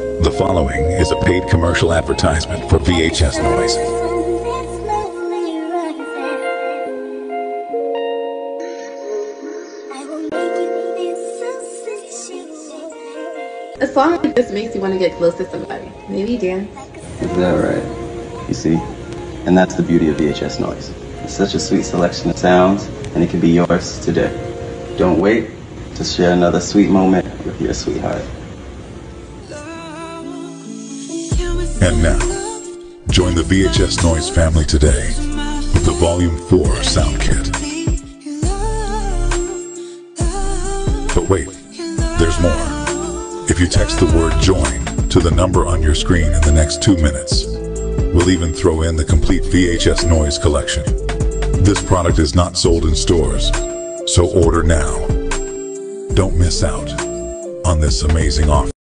The following is a paid commercial advertisement for VHS Noise. A song like this makes you want to get close to somebody. Maybe dance. Is that right? You see? And that's the beauty of VHS Noise. It's such a sweet selection of sounds, and it can be yours today. Don't wait to share another sweet moment with your sweetheart. And now, join the VHS Noise family today with the Volume 4 Sound Kit. But wait, there's more. If you text the word JOIN to the number on your screen in the next two minutes, we'll even throw in the complete VHS Noise collection. This product is not sold in stores, so order now. Don't miss out on this amazing offer.